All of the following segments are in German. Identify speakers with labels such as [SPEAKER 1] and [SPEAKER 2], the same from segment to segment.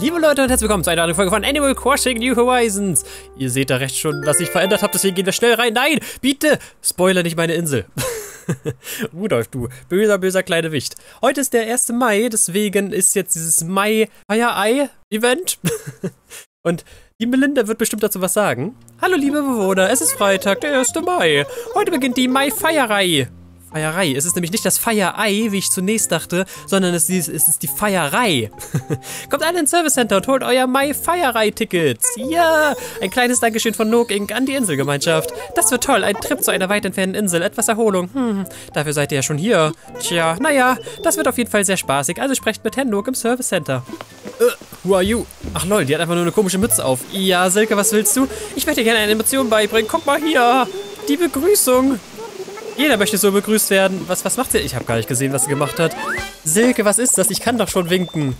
[SPEAKER 1] Liebe Leute und herzlich willkommen zu einer neuen Folge von Animal Crossing New Horizons. Ihr seht da recht schon, was ich verändert habe, deswegen gehen wir schnell rein. Nein, bitte, spoiler nicht meine Insel. Rudolf, du böser, böser kleine Wicht. Heute ist der 1. Mai, deswegen ist jetzt dieses Mai-Fire-Eye-Event. und die Melinda wird bestimmt dazu was sagen. Hallo liebe Bewohner, es ist Freitag, der 1. Mai. Heute beginnt die Mai-Feierei. Feierei. Es ist nämlich nicht das Feierei, wie ich zunächst dachte, sondern es ist, es ist die Feierei. Kommt alle ins Service Center und holt euer Mai Feierei-Tickets. Ja! Ein kleines Dankeschön von Nook Inc. an die Inselgemeinschaft. Das wird toll. Ein Trip zu einer weit entfernten Insel. Etwas Erholung. Hm, dafür seid ihr ja schon hier. Tja, naja, das wird auf jeden Fall sehr spaßig. Also sprecht mit Herrn Nook im Service Center. Uh, who are you? Ach lol, die hat einfach nur eine komische Mütze auf. Ja, Silke, was willst du? Ich möchte dir gerne eine Emotion beibringen. Guck mal hier. Die Begrüßung. Jeder möchte so begrüßt werden. Was, was macht sie? Ich habe gar nicht gesehen, was sie gemacht hat. Silke, was ist das? Ich kann doch schon winken.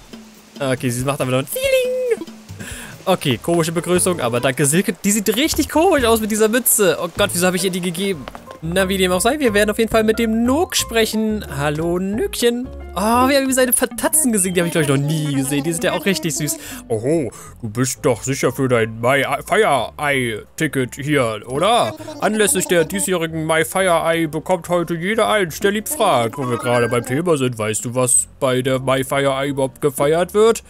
[SPEAKER 1] Okay, sie macht aber noch ein Feeling. Okay, komische Begrüßung, aber danke Silke. Die sieht richtig komisch aus mit dieser Mütze. Oh Gott, wieso habe ich ihr die gegeben? Na, wie dem auch sei, wir werden auf jeden Fall mit dem Nook sprechen. Hallo, Nöckchen. Oh, wir haben seine Vertatzen gesehen. Die habe ich, glaube ich, noch nie gesehen. Die sind ja auch richtig süß.
[SPEAKER 2] Oho, du bist doch sicher für dein My Fire Eye Ticket hier, oder? Anlässlich der diesjährigen My Fire Eye bekommt heute jeder eins, der lieb fragt. Wo wir gerade beim Thema sind, weißt du, was bei der My Fire Eye überhaupt gefeiert wird?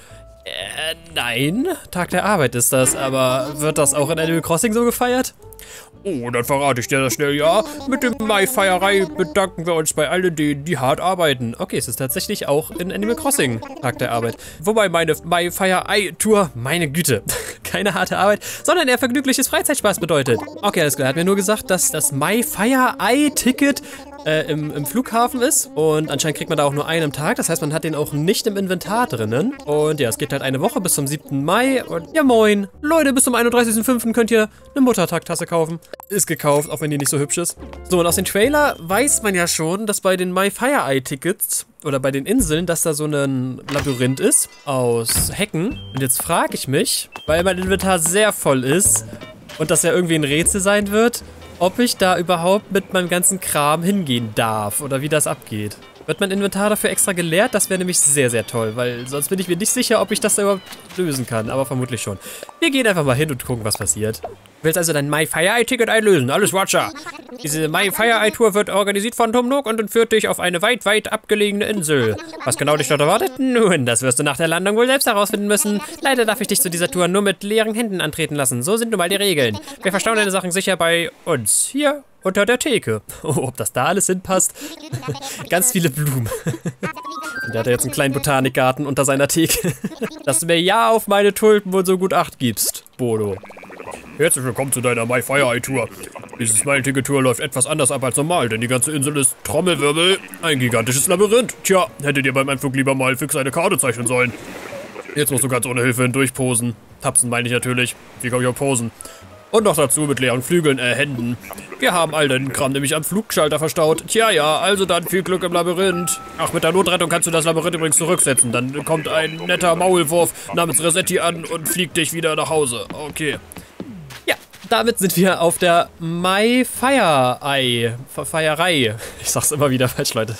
[SPEAKER 1] Äh, nein. Tag der Arbeit ist das, aber wird das auch in Animal Crossing so gefeiert?
[SPEAKER 2] Oh, dann verrate ich dir das schnell, ja. Mit dem Mai-Feierei bedanken wir uns bei allen denen, die hart arbeiten.
[SPEAKER 1] Okay, es ist tatsächlich auch in Animal Crossing Tag der Arbeit. Wobei meine Mai-Feierei-Tour, meine Güte, keine harte Arbeit, sondern eher vergnügliches Freizeitspaß bedeutet. Okay, alles klar. Er hat mir nur gesagt, dass das Mai-Feierei-Ticket äh, im, im, Flughafen ist. Und anscheinend kriegt man da auch nur einen am Tag. Das heißt, man hat den auch nicht im Inventar drinnen. Und ja, es geht halt eine Woche bis zum 7. Mai. Und ja, moin. Leute, bis zum 31.05. könnt ihr eine Muttertagtasse kaufen. Ist gekauft, auch wenn die nicht so hübsch ist. So, und aus dem Trailer weiß man ja schon, dass bei den My Fire Eye Tickets oder bei den Inseln, dass da so ein Labyrinth ist aus Hecken. Und jetzt frage ich mich, weil mein Inventar sehr voll ist und das ja irgendwie ein Rätsel sein wird, ob ich da überhaupt mit meinem ganzen Kram hingehen darf oder wie das abgeht. Wird mein Inventar dafür extra geleert? Das wäre nämlich sehr, sehr toll, weil sonst bin ich mir nicht sicher, ob ich das da überhaupt lösen kann, aber vermutlich schon. Wir gehen einfach mal hin und gucken, was passiert. Willst also dein My Fire Eye Ticket einlösen? Alles Watcher! Diese My Fire Eye Tour wird organisiert von Tom Nook und entführt dich auf eine weit, weit abgelegene Insel. Was genau dich dort erwartet? Nun, das wirst du nach der Landung wohl selbst herausfinden müssen. Leider darf ich dich zu dieser Tour nur mit leeren Händen antreten lassen. So sind nun mal die Regeln. Wir verstauen deine Sachen sicher bei uns. Hier unter der Theke. Oh, ob das da alles hinpasst? Ganz viele Blumen. Und der hat jetzt einen kleinen Botanikgarten unter seiner Theke. Dass du mir ja auf meine Tulpen wohl so gut Acht gibst, Bodo.
[SPEAKER 2] Herzlich willkommen zu deiner My Fire Eye Tour. Diese Smile-Ticket-Tour läuft etwas anders ab als normal, denn die ganze Insel ist Trommelwirbel, ein gigantisches Labyrinth. Tja, hättet ihr beim Einflug lieber mal fix eine Karte zeichnen sollen. Jetzt musst du ganz ohne Hilfe hindurchposen. Tapsen meine ich natürlich. Wie komme ich auf Posen? Und noch dazu mit leeren Flügeln, äh, Händen. Wir haben all den Kram nämlich am Flugschalter verstaut. Tja, ja, also dann viel Glück im Labyrinth. Ach, mit der Notrettung kannst du das Labyrinth übrigens zurücksetzen. Dann kommt ein netter Maulwurf namens Resetti an und fliegt dich wieder nach Hause. Okay.
[SPEAKER 1] Damit sind wir auf der Mai Feierei. Feierei. Ich sag's immer wieder falsch, Leute.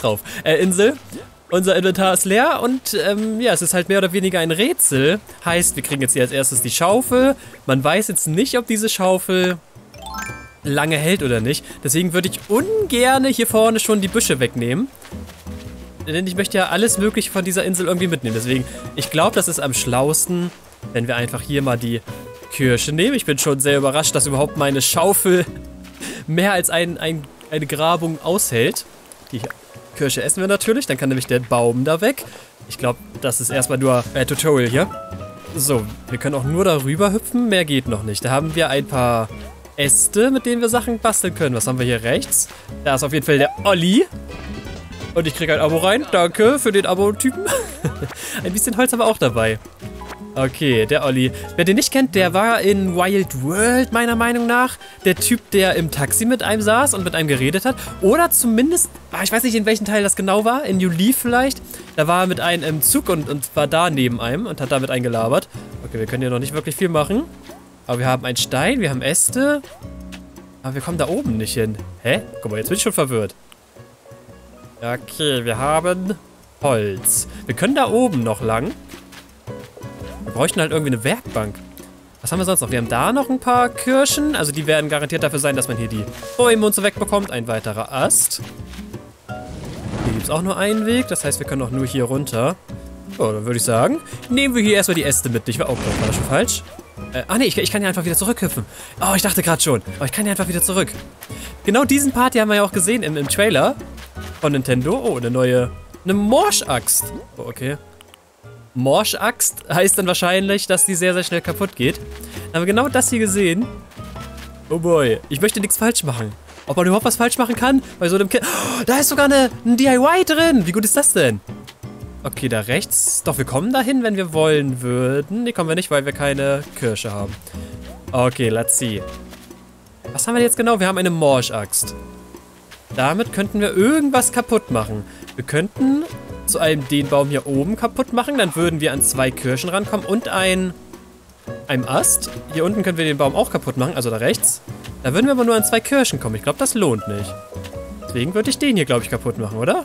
[SPEAKER 1] Drauf. Äh, Insel. Unser Inventar ist leer und ähm, ja, es ist halt mehr oder weniger ein Rätsel. Heißt, wir kriegen jetzt hier als erstes die Schaufel. Man weiß jetzt nicht, ob diese Schaufel lange hält oder nicht. Deswegen würde ich ungern hier vorne schon die Büsche wegnehmen. Denn ich möchte ja alles mögliche von dieser Insel irgendwie mitnehmen. Deswegen, ich glaube, das ist am schlausten, wenn wir einfach hier mal die Kirsche nehmen. Ich bin schon sehr überrascht, dass überhaupt meine Schaufel mehr als ein, ein, eine Grabung aushält. Die Kirsche essen wir natürlich, dann kann nämlich der Baum da weg. Ich glaube, das ist erstmal nur ein äh, Tutorial hier. So, wir können auch nur darüber hüpfen, mehr geht noch nicht. Da haben wir ein paar Äste, mit denen wir Sachen basteln können. Was haben wir hier rechts? Da ist auf jeden Fall der Olli. Und ich kriege ein Abo rein. Danke für den Abo-Typen. ein bisschen Holz aber auch dabei. Okay, der Olli. Wer den nicht kennt, der war in Wild World, meiner Meinung nach. Der Typ, der im Taxi mit einem saß und mit einem geredet hat. Oder zumindest, ah, ich weiß nicht, in welchem Teil das genau war. In New vielleicht. Da war er mit einem im Zug und, und war da neben einem und hat damit eingelabert. Okay, wir können hier noch nicht wirklich viel machen. Aber wir haben einen Stein, wir haben Äste. Aber wir kommen da oben nicht hin. Hä? Guck mal, jetzt bin ich schon verwirrt. Okay, wir haben Holz. Wir können da oben noch lang. Wir bräuchten halt irgendwie eine Werkbank. Was haben wir sonst noch? Wir haben da noch ein paar Kirschen. Also die werden garantiert dafür sein, dass man hier die Bäume und so wegbekommt. Ein weiterer Ast. Hier gibt es auch nur einen Weg. Das heißt, wir können auch nur hier runter. So, dann würde ich sagen, nehmen wir hier erstmal die Äste mit. Ich war auch gerade schon falsch. Äh, ah nee, ich, ich, kann ja einfach wieder zurückhüpfen. Oh, ich dachte gerade schon. Oh, ich kann ja einfach wieder zurück. Genau diesen Part hier haben wir ja auch gesehen im, im Trailer von Nintendo. Oh, eine neue... Eine Morschaxt. Oh, okay. Morschaxt heißt dann wahrscheinlich, dass die sehr, sehr schnell kaputt geht. Dann haben wir genau das hier gesehen. Oh boy, ich möchte nichts falsch machen. Ob man überhaupt was falsch machen kann bei so einem Kind. Oh, da ist sogar eine, ein DIY drin. Wie gut ist das denn? Okay, da rechts. Doch, wir kommen dahin, wenn wir wollen würden. Nee, kommen wir nicht, weil wir keine Kirsche haben. Okay, let's see. Was haben wir jetzt genau? Wir haben eine Morschaxt. Damit könnten wir irgendwas kaputt machen. Wir könnten zu einem den Baum hier oben kaputt machen. Dann würden wir an zwei Kirschen rankommen und ein, einem Ast. Hier unten können wir den Baum auch kaputt machen, also da rechts. Da würden wir aber nur an zwei Kirschen kommen. Ich glaube, das lohnt nicht. Deswegen würde ich den hier, glaube ich, kaputt machen, oder?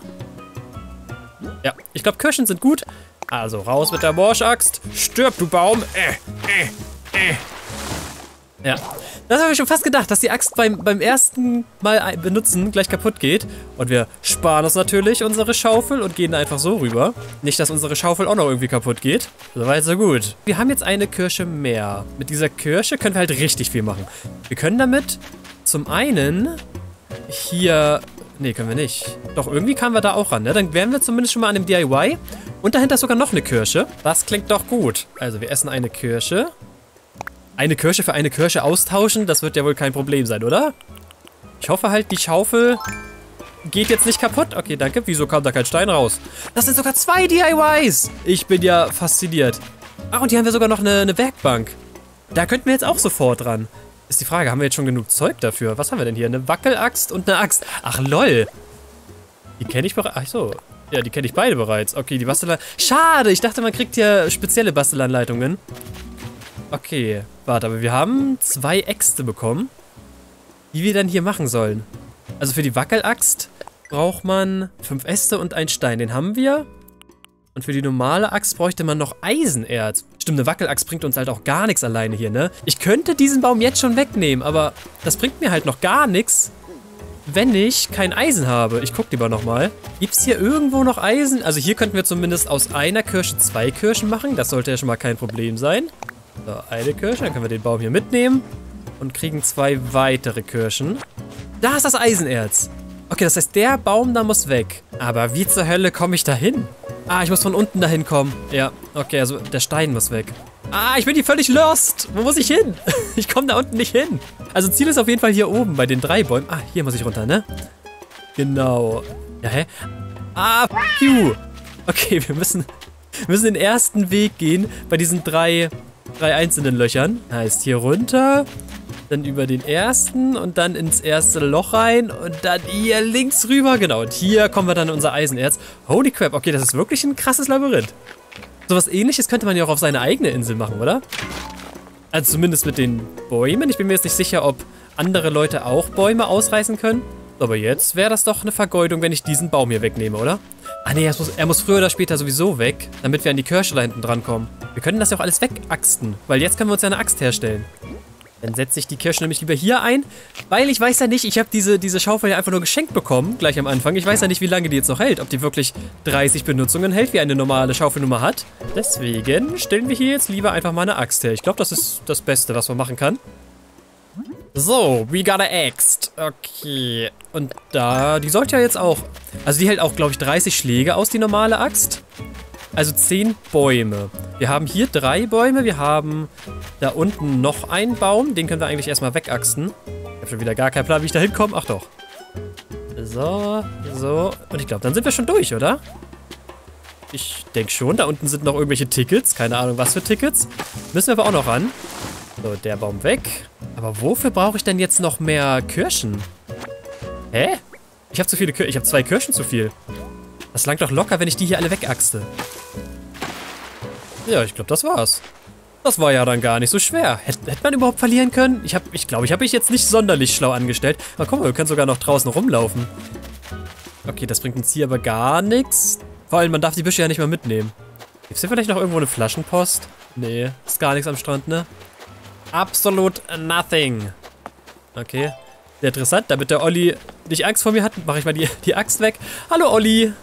[SPEAKER 1] Ja, ich glaube, Kirschen sind gut. Also raus mit der Morschaxt. Stirb, du Baum. Äh, äh, äh. Ja, das habe ich schon fast gedacht, dass die Axt beim, beim ersten Mal benutzen gleich kaputt geht. Und wir sparen uns natürlich unsere Schaufel und gehen einfach so rüber. Nicht, dass unsere Schaufel auch noch irgendwie kaputt geht. Soweit so gut. Wir haben jetzt eine Kirsche mehr. Mit dieser Kirsche können wir halt richtig viel machen. Wir können damit zum einen hier... Nee, können wir nicht. Doch, irgendwie kamen wir da auch ran, ne? Dann wären wir zumindest schon mal an dem DIY. Und dahinter ist sogar noch eine Kirsche. Das klingt doch gut. Also, wir essen eine Kirsche. Eine Kirsche für eine Kirsche austauschen, das wird ja wohl kein Problem sein, oder? Ich hoffe halt, die Schaufel geht jetzt nicht kaputt. Okay, danke. Wieso kam da kein Stein raus? Das sind sogar zwei DIYs. Ich bin ja fasziniert. Ach, und hier haben wir sogar noch eine, eine Werkbank. Da könnten wir jetzt auch sofort dran. Ist die Frage, haben wir jetzt schon genug Zeug dafür? Was haben wir denn hier? Eine Wackelaxt und eine Axt. Ach, lol. Die kenne ich bereits. Ach so. Ja, die kenne ich beide bereits. Okay, die Bastelanleitung. Schade, ich dachte, man kriegt hier spezielle Bastelanleitungen. Okay, warte, aber wir haben zwei Äxte bekommen, die wir dann hier machen sollen. Also für die Wackelaxt braucht man fünf Äste und einen Stein. Den haben wir. Und für die normale Axt bräuchte man noch Eisenerz. Stimmt, eine Wackelaxt bringt uns halt auch gar nichts alleine hier, ne? Ich könnte diesen Baum jetzt schon wegnehmen, aber das bringt mir halt noch gar nichts, wenn ich kein Eisen habe. Ich guck lieber nochmal. Gibt es hier irgendwo noch Eisen? Also hier könnten wir zumindest aus einer Kirsche zwei Kirschen machen. Das sollte ja schon mal kein Problem sein. So, eine Kirsche. Dann können wir den Baum hier mitnehmen. Und kriegen zwei weitere Kirschen. Da ist das Eisenerz. Okay, das heißt, der Baum da muss weg. Aber wie zur Hölle komme ich da hin? Ah, ich muss von unten dahin kommen. Ja, okay, also der Stein muss weg. Ah, ich bin hier völlig lost. Wo muss ich hin? Ich komme da unten nicht hin. Also Ziel ist auf jeden Fall hier oben bei den drei Bäumen. Ah, hier muss ich runter, ne? Genau. Ja, hä? Ah, phew. Okay, wir müssen, wir müssen den ersten Weg gehen bei diesen drei drei einzelnen Löchern. Heißt hier runter, dann über den ersten und dann ins erste Loch rein und dann hier links rüber. Genau, und hier kommen wir dann in unser Eisenerz. Holy crap, okay, das ist wirklich ein krasses Labyrinth. So was ähnliches könnte man ja auch auf seine eigene Insel machen, oder? Also zumindest mit den Bäumen. Ich bin mir jetzt nicht sicher, ob andere Leute auch Bäume ausreißen können. Aber jetzt wäre das doch eine Vergeudung, wenn ich diesen Baum hier wegnehme, oder? Ah nee, er muss, er muss früher oder später sowieso weg, damit wir an die Kirsche da hinten drankommen. Wir können das ja auch alles wegaxten, weil jetzt können wir uns ja eine Axt herstellen. Dann setze ich die Kirsche nämlich lieber hier ein, weil ich weiß ja nicht, ich habe diese, diese Schaufel ja einfach nur geschenkt bekommen, gleich am Anfang. Ich weiß ja nicht, wie lange die jetzt noch hält, ob die wirklich 30 Benutzungen hält, wie eine normale Schaufelnummer hat. Deswegen stellen wir hier jetzt lieber einfach mal eine Axt her. Ich glaube, das ist das Beste, was man machen kann. So, we got a axe. Okay. Und da, die sollte ja jetzt auch, also die hält auch, glaube ich, 30 Schläge aus, die normale Axt. Also 10 Bäume. Wir haben hier drei Bäume, wir haben da unten noch einen Baum, den können wir eigentlich erstmal wegachsen. Ich habe schon wieder gar keinen Plan, wie ich da hinkomme. Ach doch. So, so. Und ich glaube, dann sind wir schon durch, oder? Ich denke schon. Da unten sind noch irgendwelche Tickets. Keine Ahnung, was für Tickets. Müssen wir aber auch noch ran. So, der Baum weg. Aber wofür brauche ich denn jetzt noch mehr Kirschen? Hä? Ich habe zu viele Kirschen. Ich habe zwei Kirschen zu viel. Das langt doch locker, wenn ich die hier alle wegachste. Ja, ich glaube, das war's. Das war ja dann gar nicht so schwer. Hätte, hätte man überhaupt verlieren können? Ich glaube, ich, glaub, ich habe mich jetzt nicht sonderlich schlau angestellt. Aber guck mal, wir können sogar noch draußen rumlaufen. Okay, das bringt uns hier aber gar nichts. Vor allem, man darf die Büsche ja nicht mal mitnehmen. Gibt's hier vielleicht noch irgendwo eine Flaschenpost? Nee, ist gar nichts am Strand, ne? Absolut nothing. Okay. Sehr interessant. Damit der Olli nicht Angst vor mir hat, mache ich mal die, die Axt weg. Hallo, Olli.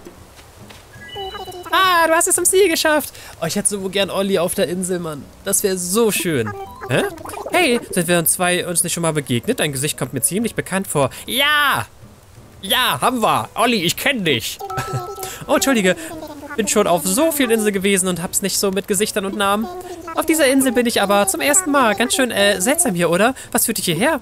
[SPEAKER 1] Ah, du hast es zum Ziel geschafft. Oh, ich hätte so gern Olli auf der Insel, Mann. Das wäre so schön. Hä? Hey, sind wir uns zwei uns nicht schon mal begegnet? Dein Gesicht kommt mir ziemlich bekannt vor. Ja! Ja, haben wir. Olli, ich kenne dich. oh, entschuldige. Bin schon auf so vielen Inseln gewesen und hab's nicht so mit Gesichtern und Namen. Auf dieser Insel bin ich aber zum ersten Mal. Ganz schön äh, seltsam hier, oder? Was führt dich hierher?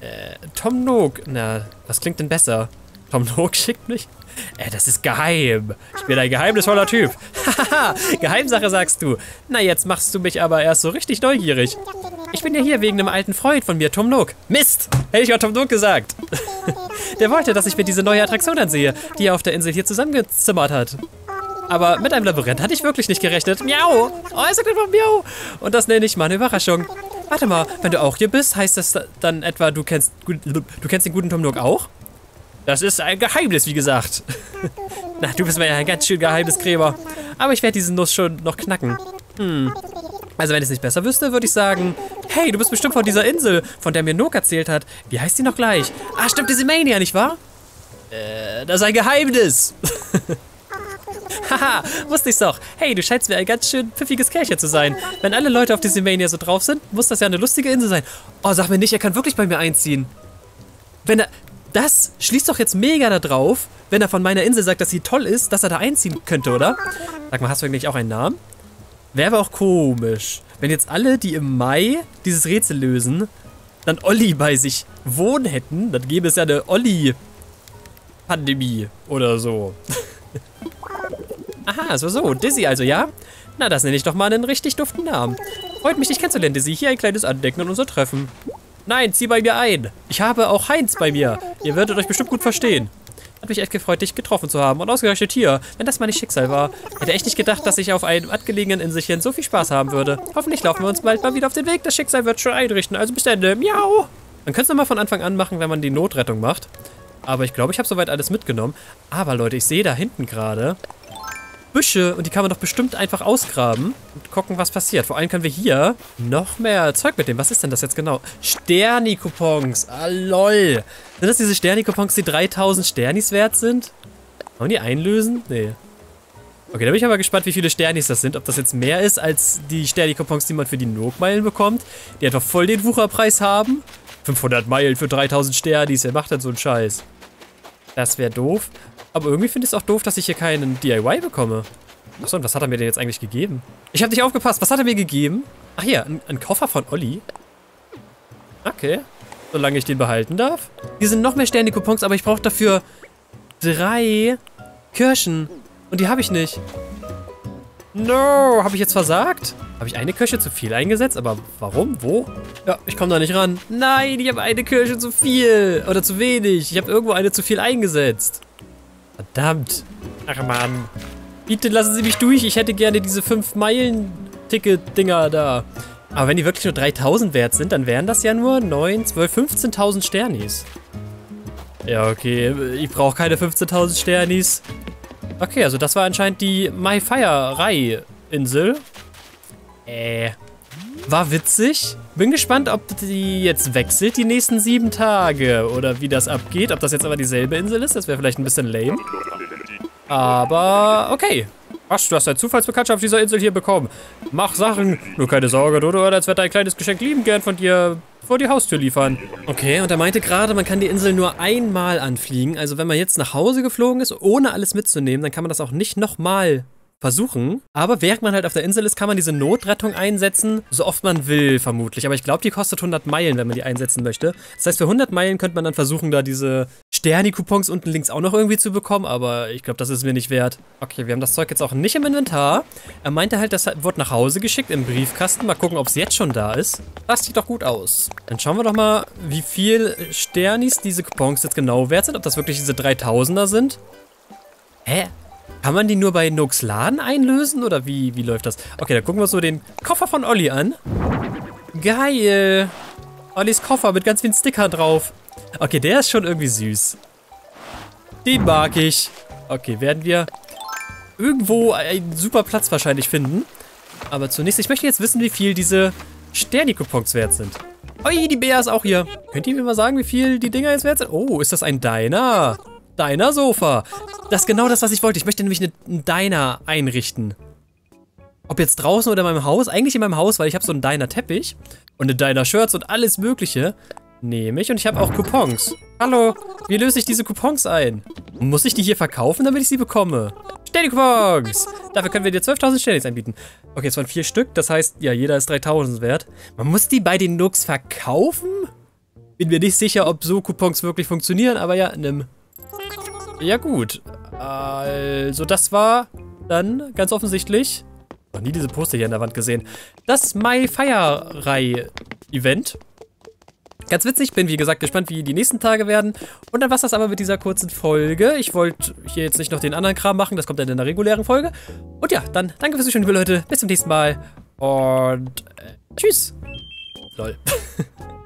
[SPEAKER 1] Äh, Tom Nook. Na, was klingt denn besser? Tom Nook schickt mich? Äh, das ist geheim. Ich bin ein geheimnisvoller Typ. Hahaha, Geheimsache sagst du. Na, jetzt machst du mich aber erst so richtig neugierig. Ich bin ja hier wegen einem alten Freund von mir, Tom Nook. Mist! Hätte ich auch Tom Nook gesagt. Der wollte, dass ich mir diese neue Attraktion ansehe, die er auf der Insel hier zusammengezimmert hat. Aber mit einem Labyrinth hatte ich wirklich nicht gerechnet. Miau! Oh, er sagt einfach Miau! Und das nenne ich mal eine Überraschung. Warte mal, wenn du auch hier bist, heißt das dann etwa, du kennst, du kennst den guten Tom Nook auch? Das ist ein Geheimnis, wie gesagt. Na, du bist mir ja ein ganz schön Geheimniskrämer. Aber ich werde diesen Nuss schon noch knacken. Hm. Also wenn ich es nicht besser wüsste, würde ich sagen, hey, du bist bestimmt von dieser Insel, von der mir Nook erzählt hat. Wie heißt die noch gleich? Ah, stimmt, diese Mania, nicht wahr? Äh, das ist ein Geheimnis. Haha, wusste ich's doch. Hey, du scheinst mir ein ganz schön pfiffiges Kerlchen zu sein. Wenn alle Leute auf diese Mania so drauf sind, muss das ja eine lustige Insel sein. Oh, sag mir nicht, er kann wirklich bei mir einziehen. Wenn er... Das schließt doch jetzt mega da drauf, wenn er von meiner Insel sagt, dass sie toll ist, dass er da einziehen könnte, oder? Sag mal, hast du eigentlich auch einen Namen? Wäre aber auch komisch, wenn jetzt alle, die im Mai dieses Rätsel lösen, dann Olli bei sich wohnen hätten, dann gäbe es ja eine Olli-Pandemie oder so. Aha, so, so. Dizzy also, ja? Na, das nenne ich doch mal einen richtig duften Namen. Freut mich, dich kennenzulernen, Dizzy. Hier ein kleines Andenken an unser Treffen. Nein, zieh bei mir ein. Ich habe auch Heinz bei mir. Ihr werdet euch bestimmt gut verstehen. Hat mich echt gefreut, dich getroffen zu haben. Und ausgerechnet hier, wenn das mal nicht Schicksal war. Hätte echt nicht gedacht, dass ich auf einem abgelegenen Inselchen so viel Spaß haben würde. Hoffentlich laufen wir uns bald mal wieder auf den Weg. Das Schicksal wird schon einrichten. Also bis dann. Miau. Man könnte es nochmal von Anfang an machen, wenn man die Notrettung macht. Aber ich glaube, ich habe soweit alles mitgenommen. Aber Leute, ich sehe da hinten gerade Büsche und die kann man doch bestimmt einfach ausgraben und gucken, was passiert. Vor allem können wir hier noch mehr Zeug mitnehmen. Was ist denn das jetzt genau? Sterni-Coupons. Ah, lol. Sind das diese Sterni-Coupons, die 3000 Sternis wert sind? Wollen die einlösen? Nee. Okay, da bin ich aber gespannt, wie viele Sternis das sind. Ob das jetzt mehr ist als die Sterni-Coupons, die man für die Nook-Meilen bekommt. Die einfach voll den Wucherpreis haben. 500 Meilen für 3000 Sternis. Wer macht denn so einen Scheiß? Das wäre doof. Aber irgendwie finde ich es auch doof, dass ich hier keinen DIY bekomme. Achso, und was hat er mir denn jetzt eigentlich gegeben? Ich habe nicht aufgepasst. Was hat er mir gegeben? Ach hier, ein, ein Koffer von Olli. Okay. Solange ich den behalten darf. Hier sind noch mehr Sterne-Coupons, aber ich brauche dafür drei Kirschen. Und die habe ich nicht. No, habe ich jetzt versagt? Habe ich eine Kirsche zu viel eingesetzt? Aber warum? Wo? Ja, ich komme da nicht ran. Nein, ich habe eine Kirsche zu viel. Oder zu wenig. Ich habe irgendwo eine zu viel eingesetzt. Verdammt. Ach man. Bitte lassen Sie mich durch. Ich hätte gerne diese 5-Meilen-Ticket-Dinger da. Aber wenn die wirklich nur 3000 wert sind, dann wären das ja nur 9, 12, 15.000 Sternis. Ja, okay. Ich brauche keine 15.000 Sternis. Okay, also das war anscheinend die My Fire-Insel. Äh. War witzig. Bin gespannt, ob die jetzt wechselt die nächsten sieben Tage oder wie das abgeht. Ob das jetzt aber dieselbe Insel ist, das wäre vielleicht ein bisschen lame. Aber okay. Was, du hast eine Zufallsbekanntschaft auf dieser Insel hier bekommen. Mach Sachen. Nur keine Sorge, Dodo, als wird dein kleines Geschenk lieben gern von dir vor die Haustür liefern. Okay, und er meinte gerade, man kann die Insel nur einmal anfliegen. Also wenn man jetzt nach Hause geflogen ist, ohne alles mitzunehmen, dann kann man das auch nicht nochmal versuchen. Aber während man halt auf der Insel ist, kann man diese Notrettung einsetzen, so oft man will, vermutlich. Aber ich glaube, die kostet 100 Meilen, wenn man die einsetzen möchte. Das heißt, für 100 Meilen könnte man dann versuchen, da diese Sterni-Coupons unten links auch noch irgendwie zu bekommen. Aber ich glaube, das ist mir nicht wert. Okay, wir haben das Zeug jetzt auch nicht im Inventar. Er meinte halt, das wird nach Hause geschickt im Briefkasten. Mal gucken, ob es jetzt schon da ist. Das sieht doch gut aus. Dann schauen wir doch mal, wie viel Sternis diese Coupons jetzt genau wert sind. Ob das wirklich diese 3000er sind. Hä? Kann man die nur bei Nooks Laden einlösen oder wie, wie läuft das? Okay, dann gucken wir uns so den Koffer von Olli an. Geil. Ollis Koffer mit ganz vielen Stickern drauf. Okay, der ist schon irgendwie süß. Den mag ich. Okay, werden wir irgendwo einen super Platz wahrscheinlich finden. Aber zunächst, ich möchte jetzt wissen, wie viel diese Sterni-Coupons wert sind. Ui, die Bea ist auch hier. Könnt ihr mir mal sagen, wie viel die Dinger jetzt wert sind? Oh, ist das ein Diner? Diner-Sofa. Das ist genau das, was ich wollte. Ich möchte nämlich einen Diner einrichten. Ob jetzt draußen oder in meinem Haus. Eigentlich in meinem Haus, weil ich habe so einen Diner-Teppich und eine Diner-Shirts und alles mögliche. Nehme ich und ich habe auch Coupons. Hallo, wie löse ich diese Coupons ein? Muss ich die hier verkaufen, damit ich sie bekomme? Sterni-Coupons! Dafür können wir dir 12.000 Sternis anbieten. Okay, es waren vier Stück, das heißt, ja, jeder ist 3.000 wert. Man muss die bei den Nooks verkaufen? Bin mir nicht sicher, ob so Coupons wirklich funktionieren, aber ja, nimm. Ja gut, also das war dann ganz offensichtlich, noch nie diese Poster hier an der Wand gesehen, das My Feierei Event. Ganz witzig, bin wie gesagt gespannt, wie die nächsten Tage werden. Und dann war es das aber mit dieser kurzen Folge. Ich wollte hier jetzt nicht noch den anderen Kram machen, das kommt dann in der regulären Folge. Und ja, dann danke fürs Zuschauen, liebe Leute. Bis zum nächsten Mal. Und äh, tschüss. Lol.